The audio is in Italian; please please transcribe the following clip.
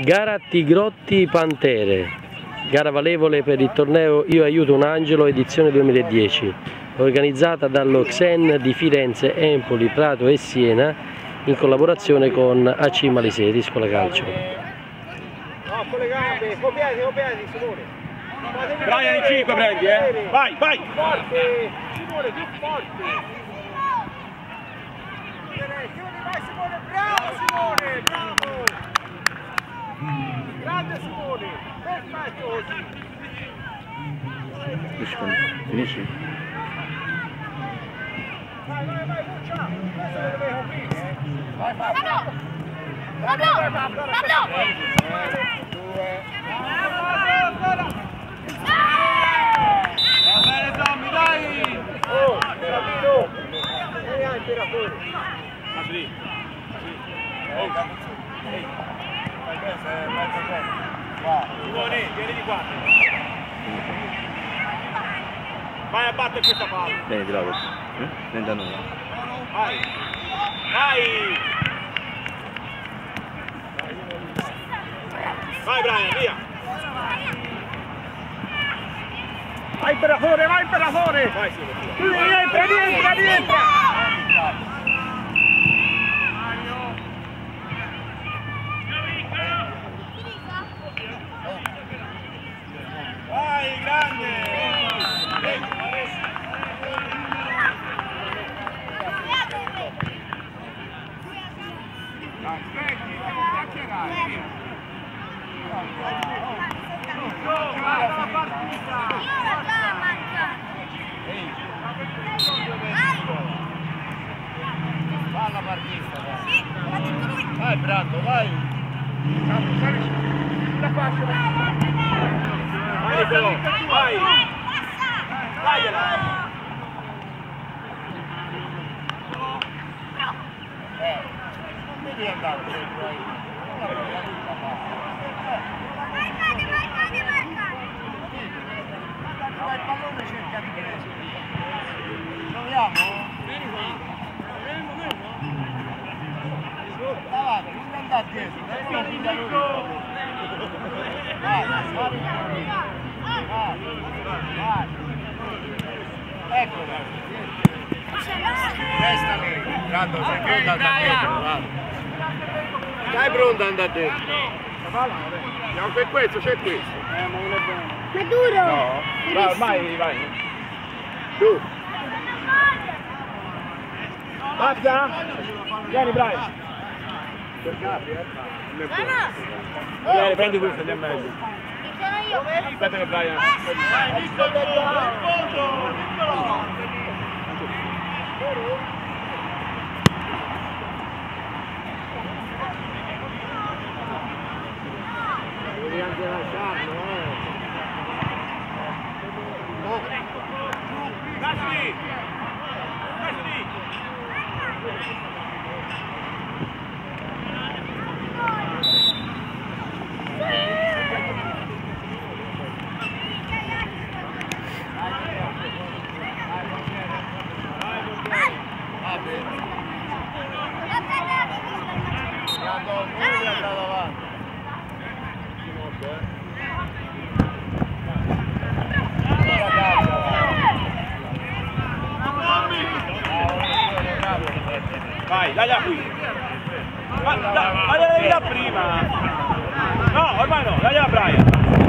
Gara Tigrotti Pantere, gara valevole per il torneo Io aiuto un angelo edizione 2010, organizzata dallo Xen di Firenze, Empoli, Prato e Siena in collaborazione con AC Maliseti, Scuola Calcio. No, con le gambe, copiati, copiati, Simone. Brian in 5 prendi, eh. Vai, vai. Forte, Simone, più forte. Simone, bravo Simone, bravo. Grande Simone, perfetto così. Finisci? Vai, vai, vai, Lucia. Questo lo deve capire, eh. Vai, vai, Pablo! vai, Pablo! vai, vai, vai, Pablo! Due. Va bene Tommy, dai. Simone, vieni di qua. Vai a battere questa palla. Vieni di là adesso. Eh? Vieni da noi. Vai. Vai. Vai Brian, via. Vai imperatore, vai imperatore. Vai Simone. Rientra, rientra, rientra. Vai, grande. Palla partita, dai. Sì, l'ha detto lui. Vai Brando, vai. Sali, sali sulla fascia. Vai Nicolò, vai. Vagliela. Eh, devi andare dentro ahí. Marcate, marcate, marcate. Dai, il pallone cerca di prendere. Proviamo? Davanti, non andare dietro. piglia lui. Vai, vai, vai. Vai. Eccolo. Resta lì. Brando, sei pronto ad andare dentro. Pronto ad andare dentro. Andiamo per questo, c'è questo. Ma è duro. No, vai, ormai vai. Su. Basta? Vieni Brian. Per Gabri, eh. Vieni, prendi questo, andiamo meglio. Aspetta che Brian. Devi Vai, dai qui. Ma, da, devi da prima. No, ormai no, dai a Brian.